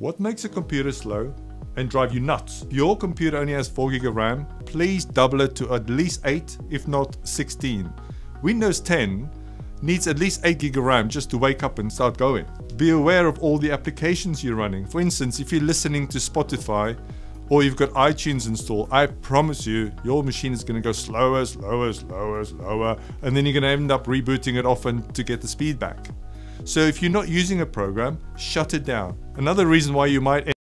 What makes a computer slow and drive you nuts? If your computer only has 4 gig of RAM, please double it to at least 8, if not 16. Windows 10 needs at least 8 gig of RAM just to wake up and start going. Be aware of all the applications you're running. For instance, if you're listening to Spotify or you've got iTunes installed, I promise you, your machine is going to go slower, slower, slower, slower, and then you're going to end up rebooting it often to get the speed back. So if you're not using a program, shut it down. Another reason why you might